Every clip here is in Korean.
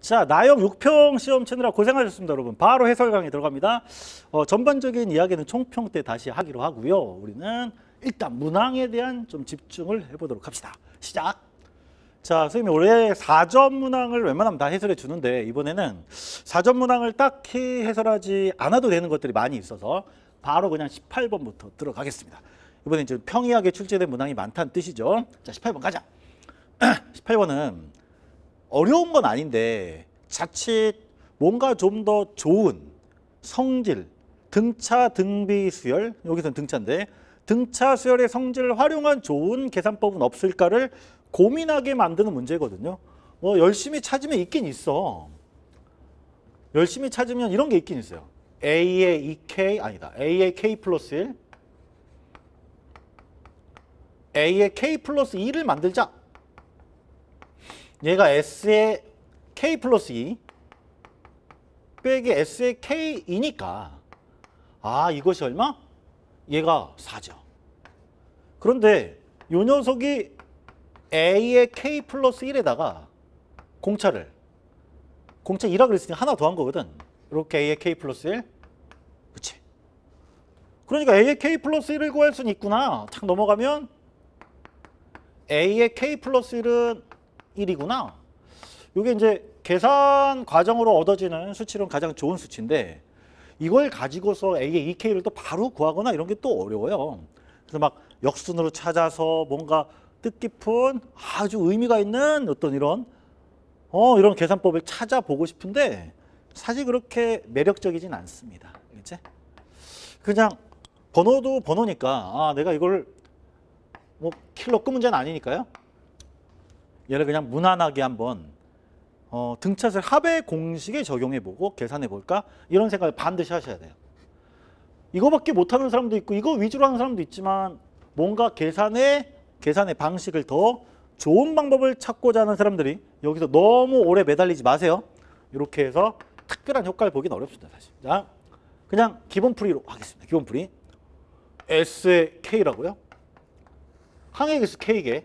자, 나영 6평 시험 치느라 고생하셨습니다, 여러분. 바로 해설 강의 들어갑니다. 어, 전반적인 이야기는 총평 때 다시 하기로 하고요. 우리는 일단 문항에 대한 좀 집중을 해보도록 합시다. 시작. 자, 선생님이 올해 4점 문항을 웬만하면 다 해설해 주는데 이번에는 4점 문항을 딱히 해설하지 않아도 되는 것들이 많이 있어서 바로 그냥 18번부터 들어가겠습니다. 이번에 이제 평이하게 출제된 문항이 많다는 뜻이죠. 자, 18번 가자. 18번은 어려운 건 아닌데 자칫 뭔가 좀 더 좋은 성질, 등차, 등비, 수열 여기서는 등차인데 등차, 수열의 성질을 활용한 좋은 계산법은 없을까를 고민하게 만드는 문제거든요. 뭐 열심히 찾으면 있긴 있어. 열심히 찾으면 이런 게 있긴 있어요. A의 2K 아니다. A의 K 플러스 1 A의 K 플러스 2를 만들자. 얘가 S의 K 플러스 2 빼기 S의 K이니까 아 이것이 얼마? 얘가 4죠. 그런데 요 녀석이 A의 K 플러스 1에다가 공차를 공차 2라 그랬으니 하나 더한 거거든. 이렇게 A의 K 플러스 1 그치? 그러니까 A의 K 플러스 1을 구할 수는 있구나. 탁 넘어가면 A의 K 플러스 1은 1이구나. 이게 이제 계산 과정으로 얻어지는 수치론 가장 좋은 수치인데 이걸 가지고서 A의 2K를 또 바로 구하거나 이런 게 또 어려워요. 그래서 막 역순으로 찾아서 뭔가 뜻깊은 아주 의미가 있는 어떤 이런 어 이런 계산법을 찾아보고 싶은데 사실 그렇게 매력적이진 않습니다. 그치? 그냥 번호도 번호니까 아 내가 이걸 뭐 킬러 끄 문제는 아니니까요. 얘를 그냥 무난하게 한번 어, 등차를 합의 공식에 적용해보고 계산해볼까? 이런 생각을 반드시 하셔야 돼요. 이거밖에 못하는 사람도 있고 이거 위주로 하는 사람도 있지만 뭔가 계산의 계산의 방식을 더 좋은 방법을 찾고자 하는 사람들이 여기서 너무 오래 매달리지 마세요. 이렇게 해서 특별한 효과를 보기는 어렵습니다. 사실. 자, 그냥 기본 풀이로 하겠습니다. 기본 풀이. S의 K라고요. 항의 개수 K개.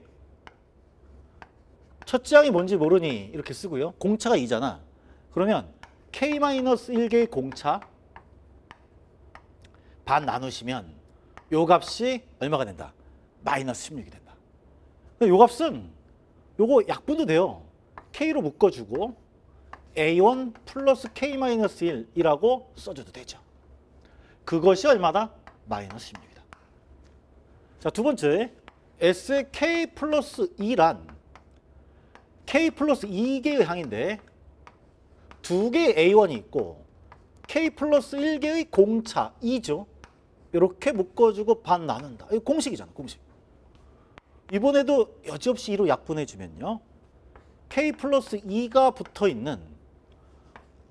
첫째 항이 뭔지 모르니 이렇게 쓰고요. 공차가 2잖아. 그러면 K-1개의 공차 반 나누시면 요 값이 얼마가 된다? 마이너스 16이 된다. 요 값은 요거 약분도 돼요. K로 묶어주고 A1 플러스 K-1이라고 써줘도 되죠. 그것이 얼마다? 마이너스 16이다. 자, 두 번째 S의 K 플러스 2란 K 플러스 2개의 항인데 두 개의 A1이 있고 K 플러스 1개의 공차 2죠. 이렇게 묶어주고 반 나눈다. 이거 공식이잖아, 공식. 이번에도 여지없이 2로 약분해주면요. K 플러스 2가 붙어있는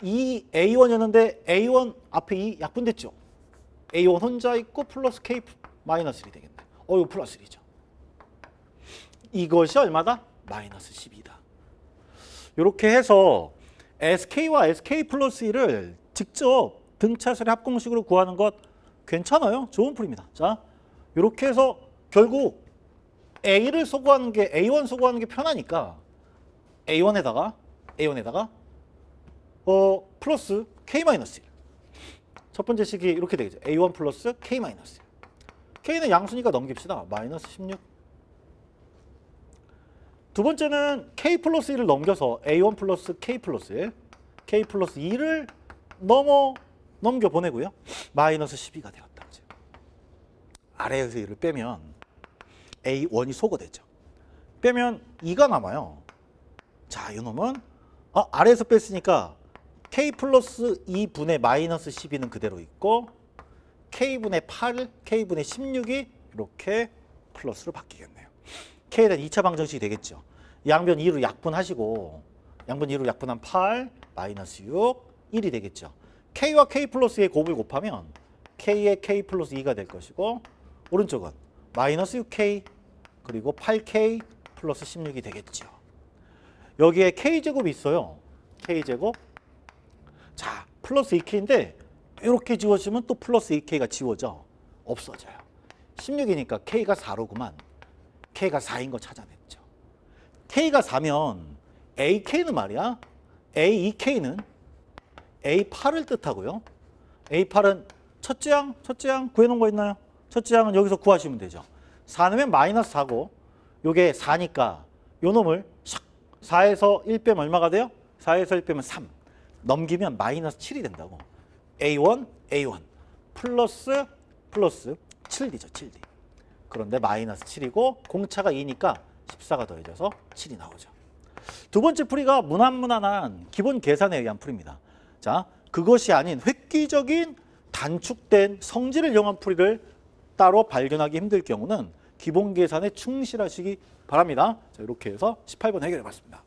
이 A1이었는데 A1 앞에 2 약분됐죠. A1 혼자 있고 플러스 K 마이너스 1이 되겠네. 어, 이거 플러스 1이죠. 이것이 얼마다? 마이너스 10이다. 이렇게 해서 SK와 SK 플러스 1을 직접 등차설의 합공식으로 구하는 것 괜찮아요. 좋은 풀이입니다. 자, 이렇게 해서 결국 A를 소구하는 게 A1 소구하는 게 편하니까 A1에다가 A1에다가 어 플러스 K 마이너스 1. 첫 번째 식이 이렇게 되겠죠. A1 플러스 K 마이너스 1. K는 양수니까 넘깁시다. 마이너스 16. 두 번째는 K 플러스 1을 넘겨서 A1 플러스 K 플러스 1, K 플러스 2를 넘어 넘겨 보내고요. 마이너스 12가 되었다. 그죠? 아래에서 1을 빼면 A1이 소거되죠. 빼면 2가 남아요. 자, 이놈은 어, 아래에서 뺐으니까 K 플러스 2분의 마이너스 12는 그대로 있고 K분의 8, K분의 16이 이렇게 플러스로 바뀌겠네요. K에 대한 2차 방정식이 되겠죠. 양변 2로 약분하시고 양변 2로 약분한 8, 마이너스 6, 1이 되겠죠. K와 K 플러스의 곱을 곱하면 K의 K 플러스 2가 될 것이고 오른쪽은 마이너스 6K 그리고 8K 플러스 16이 되겠죠. 여기에 K제곱이 있어요. K제곱. 자, 플러스 2K인데 이렇게 지워지면 또 플러스 2K가 지워져. 없어져요. 16이니까 K가 4로구만. K가 4인 거 찾아냈죠. K가 4면 AK는 말이야. A2K는 A8을 뜻하고요. A8은 첫째 항, 첫째 항 구해놓은 거 있나요? 첫째 항은 여기서 구하시면 되죠. 4는 마이너스 4고 요게 4니까 요 놈을 샥 4에서 1 빼면 얼마가 돼요? 4에서 1 빼면 3 넘기면 마이너스 7이 된다고 A1, A1 플러스 플러스 7D죠 7D 그런데 마이너스 7이고 공차가 2니까 14가 더해져서 7이 나오죠 두 번째 풀이가 무난무난한 기본 계산에 의한 풀입니다 자 그것이 아닌 획기적인 단축된 성질을 이용한 풀이를 따로 발견하기 힘들 경우는 기본 계산에 충실하시기 바랍니다. 자, 이렇게 해서 18번 해결해 봤습니다.